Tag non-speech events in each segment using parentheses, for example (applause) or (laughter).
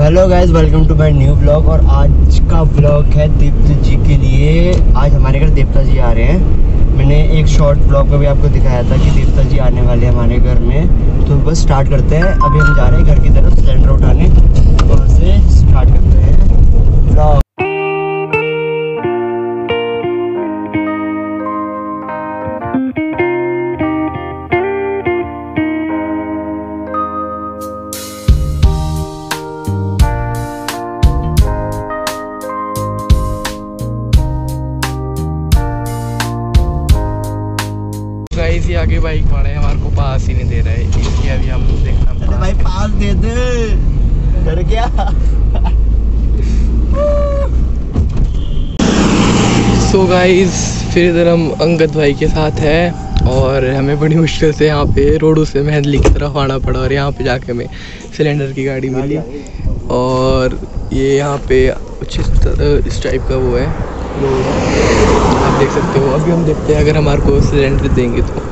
Hello guys welcome to my new blog और आज का ब्लॉग है दीप्त जी के लिए। आज हमारे घर देवता जी आ रहे हैं। मैंने एक शॉर्ट ब्लॉग में भी आपको दिखाया था कि देवता जी आने वाले हैं हमारे घर में। तो बस स्टार्ट करते हैं। अभी हम जा रहे हैं घर की तरफ़। सो गाइस फिर इधर हम अंगद भाई के साथ है और हमें बड़ी मुश्किल से यहाँ पे रोडू से मेहंदली की तरफ़ आना पड़ा और यहाँ पे जाके हमें सिलेंडर की गाड़ी मिली। और ये यहाँ पे कुछ इस इस टाइप का वो है। आप देख सकते हो। अभी हम देखते हैं, अगर हमारे को सिलेंडर देंगे तो।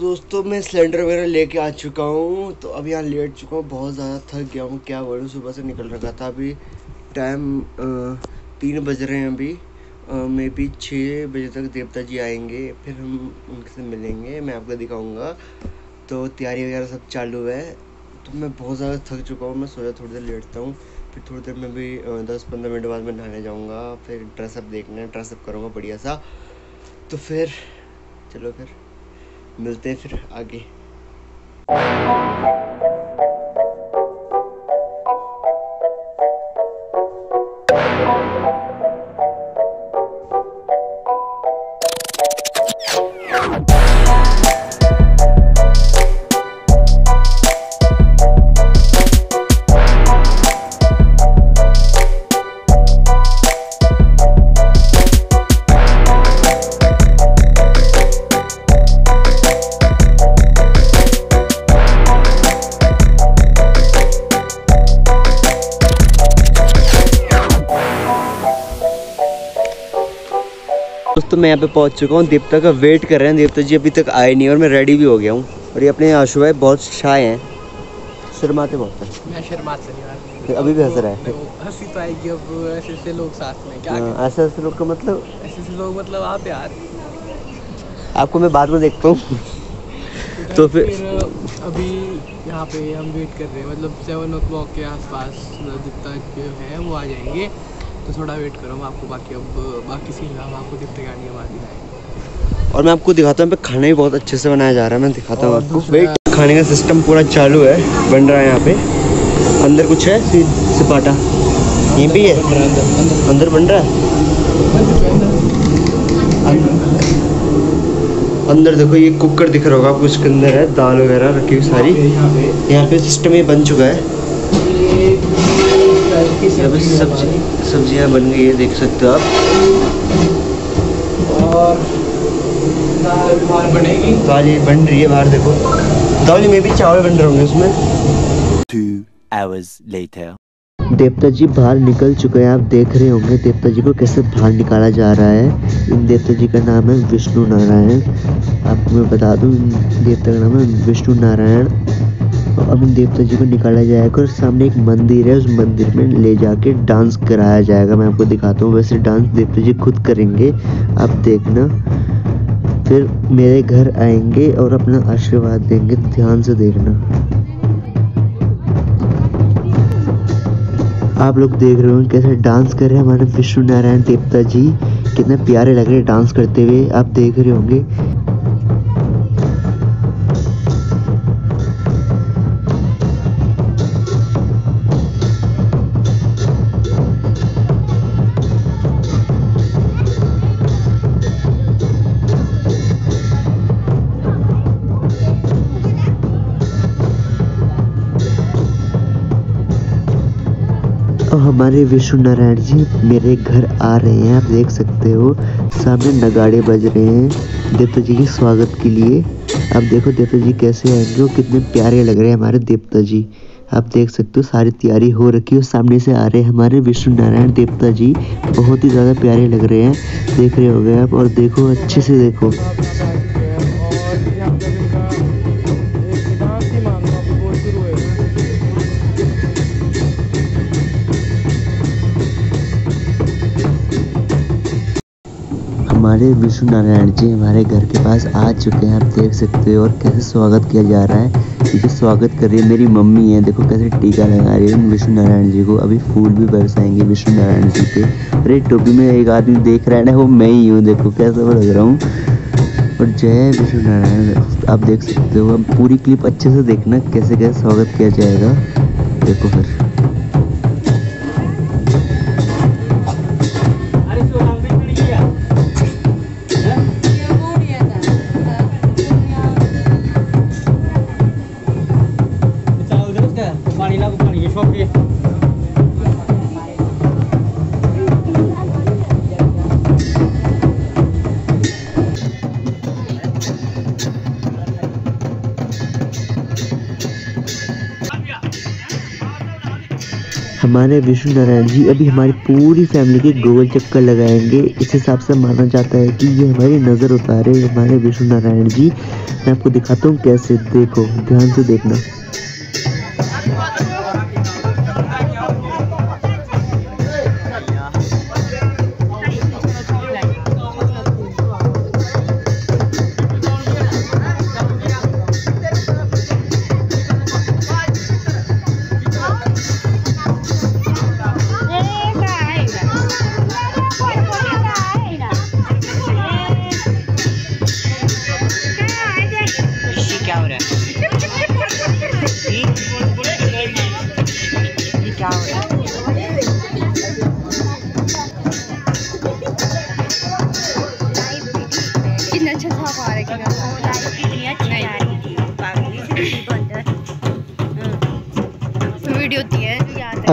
दोस्तों, मैं सिलेंडर वगैरह लेके आ चुका हूँ तो अभी यहाँ लेट चुका हूँ। बहुत ज़्यादा थक गया हूँ। क्या बोलूँ, सुबह से निकल रखा था अभी। टाइम तीन बज रहे हैं अभी। मे बी छः बजे तक देवता जी आएँगे, फिर हम उनसे मिलेंगे, मैं आपको दिखाऊँगा। तो तैयारी वगैरह सब चालू है। तो मैं बहुत ज़्यादा थक चुका हूँ, मैं सोचा थोड़ी देर लेटता हूँ, फिर थोड़ी देर में भी दस पंद्रह मिनट बाद मैं नहाने जाऊँगा, फिर ड्रेसअप देखना है ड्रेसअप करूँगा बढ़िया सा। तो फिर, चलो फिर, मिलते हैं फिर आगे। मैं यहाँ पे पहुँच चुका हूँ। देवता का वेट कर रहे हैं। देवता जी अभी तक आए नहीं और मैं रेडी भी हो गया हूँ। और ये अपने आशु भाई बहुत शाय हैं। शर्माते बहुत हैं। मैं अभी भी हंस रहा है। तो हँसी तो आएगी अब ऐसे ऐसे लोग साथ में। क्या हाँ, ऐसे ऐसे लोग का मतलब? ऐसे ऐसे लोग मतलब आप यार। आपको मैं बाद में देखता हूँ। (laughs) तो फिर अभी यहाँ पे हम वेट कर रहे हैं। मतलब सेवन ओ क्लॉक के आसपास जितना जो है वो आ जाएँगे। तो थोड़ा वेट करो हम आपको बाकी अब बाकी सीन हम आपको दिखते गाड़ी हमारी दिखाएँगे और मैं आपको दिखाता हूँ खाना भी बहुत अच्छे से बनाया जा रहा है मैं दिखाता हूँ आपको। वेट खाने का सिस्टम पूरा चालू है बन रहा है यहाँ पे। अंदर कुछ है? सिपाटा। यहीं भी है? अंदर बन रहा है? अंदर देखो ये कुकर दिख रहा होगा आपको इसके अंदर है दाल वगैरह रखी हुई सारी। यहाँ पे सिस्टम ये बन चुका है। यहाँ पे सब्ज़ी सब्ज़ियाँ बन गई है देख सकते हो आप। और दाल बनेगी। दाल ये बन रही है बाहर देखो। दाल में भी चावल बन रहे होंगे उसमें। Two hours later. देवता जी बाहर निकल चुके हैं आप देख रहे होंगे देवता जी को कैसे बाहर निकाला जा रहा है। इन देवता जी का नाम है विष्णु नारायण। आपको मैं बता दूँ इन देवता का नाम है विष्णु नारायण। अब इन देवता जी को निकाला जाएगा और सामने एक मंदिर है, उस मंदिर में ले जाके डांस कराया जाएगा। मैं आपको दिखाता हूँ, वैसे डांस देवता जी खुद करेंगे। आप देखना। फिर मेरे घर आएँगे और अपना आशीर्वाद देंगे। ध्यान से देखना। आप लोग देख रहे हो कैसे डांस कर रहे हैं हमारे विष्णु नारायण देवता जी। कितने प्यारे लग रहे हैं डांस करते हुए। आप देख रहे होंगे। हमारे विष्णु नारायण जी, मेरे घर आ रहे हैं, आप देख सकते हो। सामने नगाड़े बज रहे हैं। देवता जी के स्वागत के लिए। अब देखो, देवता जी कैसे आएँगे वो कितने प्यारे लग रहे हैं हमारे देवता जी। आप देख सकते हो, सारी तैयारी हो रखी है सामने से आ रहे हैं हमारे विष्णु नारायण देवता जी। बहुत ही ज़्यादा प्यारे लग रहे हैं। देख रहे होगे आप और देखो, अच्छे से देखो। हमारे विष्णु नारायण जी हमारे घर के पास आ चुके हैं। आप देख सकते हो और कैसे स्वागत किया जा रहा है। जो स्वागत कर रही है मेरी मम्मी है। देखो कैसे टीका लगा रही है। विष्णु नारायण जी को अभी फूल भी बरसाएँगे विष्णु नारायण जी के। अरे टोपी में एक आदमी देख रहा है ना, वो मैं ही हूँ। देखो कैसा लग रहा हूँ। और जय विष्णु नारायण आप देख सकते हो। अब पूरी क्लिप अच्छे से देखना कैसे कैसे स्वागत किया जाएगा। देखो फिर। हमारे विष्णु नारायण जी अभी हमारी पूरी फैमिली के गोल चक्कर लगाएँगे। इस हिसाब से माना जाता है कि ये हमारी नज़र उतारे हमारे विष्णु नारायण जी, मैं आपको दिखाता हूँ कैसे। देखो, ध्यान से देखना।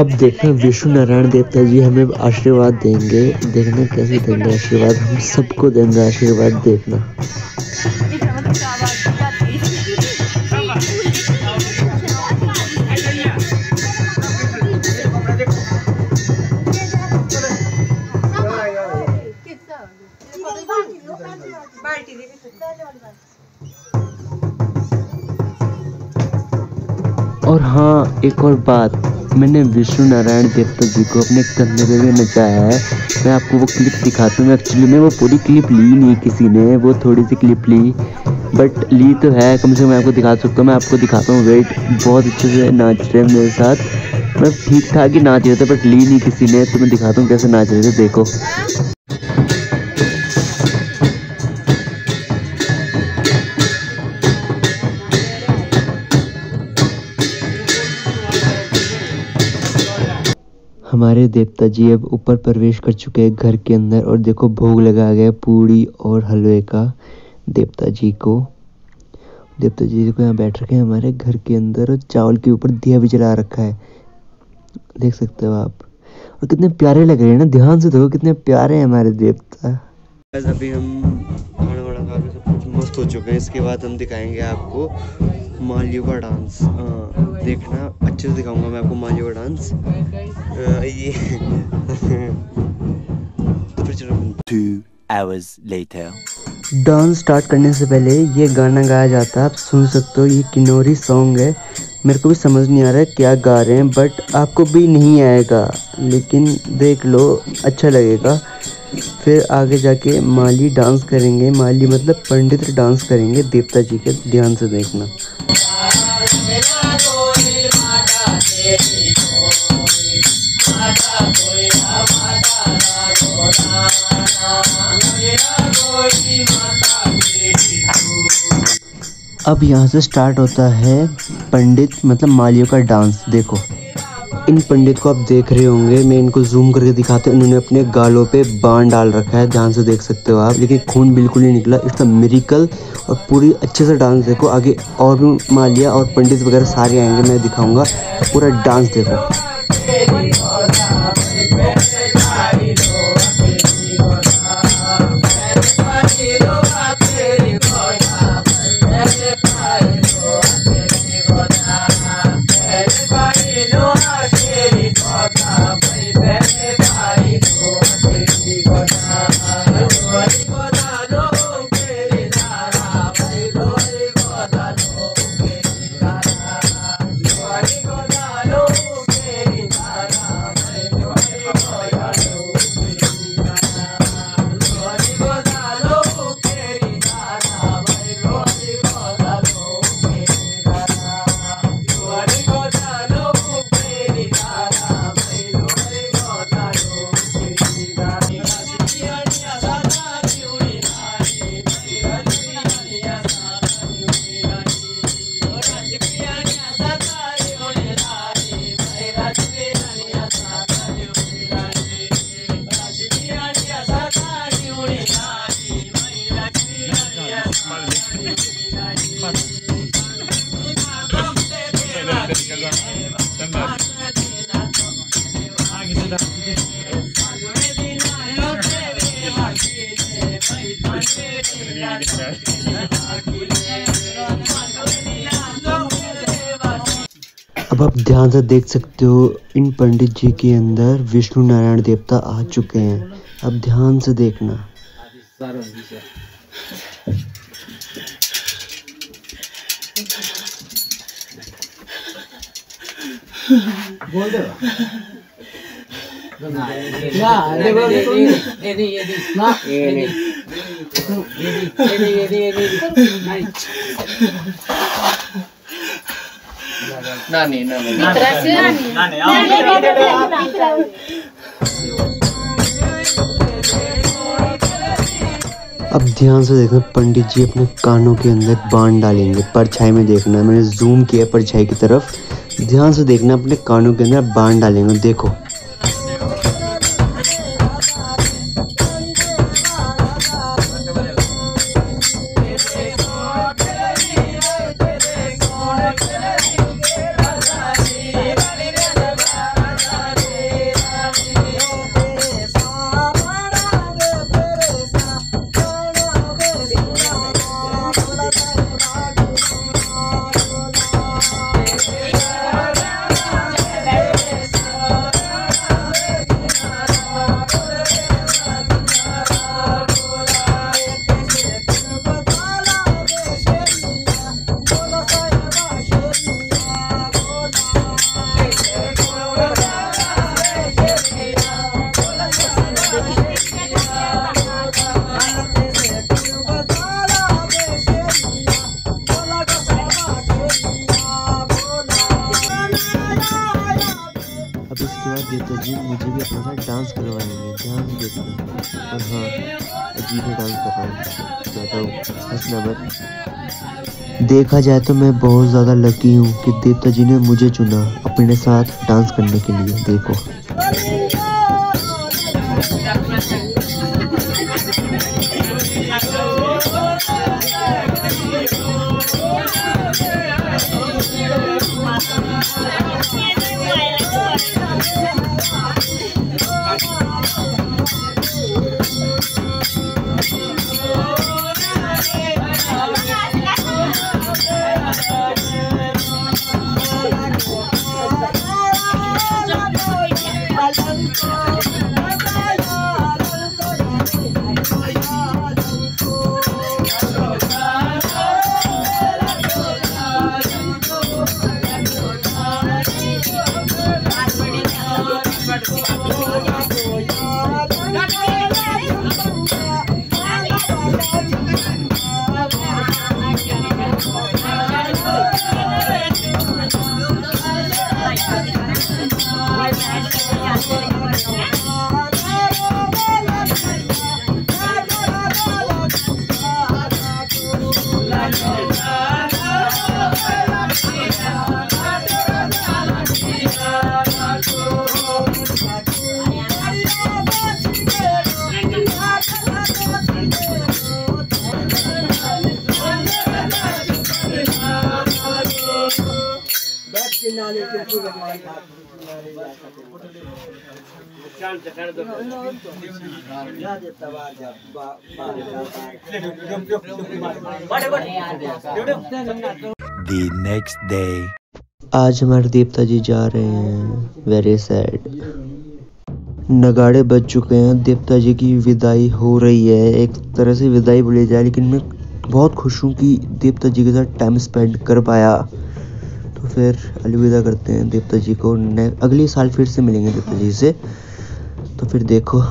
अब देखना विष्णु नारायण देवता जी हमें आशीर्वाद देंगे। देखना कैसे देंगे आशीर्वाद। हम सबको देंगे आशीर्वाद देखना। और हाँ एक और बात। मैंने विष्णु नारायण देवता जी को अपने कंधे पे भी नचाया है। मैं आपको वो क्लिप दिखाता हूँ। एक्चुअली में वो पूरी क्लिप ली नहीं किसी ने। वो थोड़ी सी क्लिप ली। बट ली तो है। कम से कम मैं आपको दिखा सकता हूँ। मैं आपको दिखाता हूँ। वेट बहुत अच्छे से नाच रहे हैं मेरे साथ। मैं ठीक ठाक ही नाच रहे थे बट ली नहीं किसी ने। तो मैं दिखाता हूँ कैसे नाच रहे थे। देखो। हमारे देवता जी अब ऊपर प्रवेश कर चुके हैं घर के अंदर और देखो भोग लगा गया पूड़ी और हलवे का देवता जी को। देवता जी को यहाँ बैठ रखे हैं हमारे घर के अंदर और चावल के ऊपर दिया भी जला रखा है। देख सकते हो आप। और कितने प्यारे लग रहे हैं ना, ध्यान से देखो कितने प्यारे हैं हमारे देवता। अभी हम खा के सब कुछ मस्त हो चुके हैं। इसके बाद हम दिखाएँगे आपको मालियो का डांस। हाँ देखना अच्छे से दिखाऊँगा मैं आपको मालियो का डांस। ये (laughs) तो फिर चलो Two hours later. Dance start करने से पहले ये गाना गाया जाता है। आप सुन सकते हो ये किन्नौरी सॉन्ग है। मेरे को भी समझ नहीं आ रहा है क्या गा रहे हैं बट आपको भी नहीं आएगा लेकिन देख लो अच्छा लगेगा। फिर आगे जाके माली डांस करेंगे। माली मतलब पंडित डांस करेंगे देवता जी के ध्यान से देखना। अब यहाँ से स्टार्ट होता है पंडित मतलब मालियों का डांस। देखो। इन पंडित को आप देख रहे होंगे, मैं इनको जूम करके दिखाते हूँ। इन्होंने अपने गालों पे बाण डाल रखा है, ध्यान से देख सकते हो आप। लेकिन खून बिल्कुल नहीं निकला इट्स अ मेरिकल और पूरी अच्छे से डांस देखो। आगे और भी मालिया और पंडित वगैरह सारे आएँगे, मैं दिखाऊँगा। पूरा डांस देखो। आप ध्यान से देख सकते हो इन पंडित जी के अंदर विष्णु नारायण देवता आ चुके हैं। अब ध्यान से देखना। अब ध्यान से देखना पंडित जी अपने कानों के अंदर बाँध डालेंगे। परछाई में देखना है मैंने जूम किया परछाई की तरफ़। ध्यान से देखना अपने कानों के अंदर बाँध डालेंगे। देखो। देखा जाए तो मैं बहुत ज़्यादा लकी हूँ कि देवता जी ने मुझे चुना अपने साथ डांस करने के लिए। देखो। Thank you. É? The next day. आज हमारे देवता जी जा रहे हैं वेरी सैड नगाड़े बज चुके हैं देवता जी की विदाई हो रही है, एक तरह से विदाई बोली जाए, लेकिन मैं बहुत खुश हूँ कि देवता जी के साथ टाइम स्पेंड कर पाया। तो फिर अलविदा करते हैं देवता जी को अगले साल फिर से मिलेंगे देवता जी से। तो फिर देखो।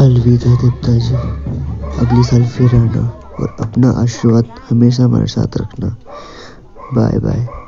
है देवता जी। अगली साल फिर आना और अपना आशीर्वाद हमेशा हमारे साथ रखना। Bye bye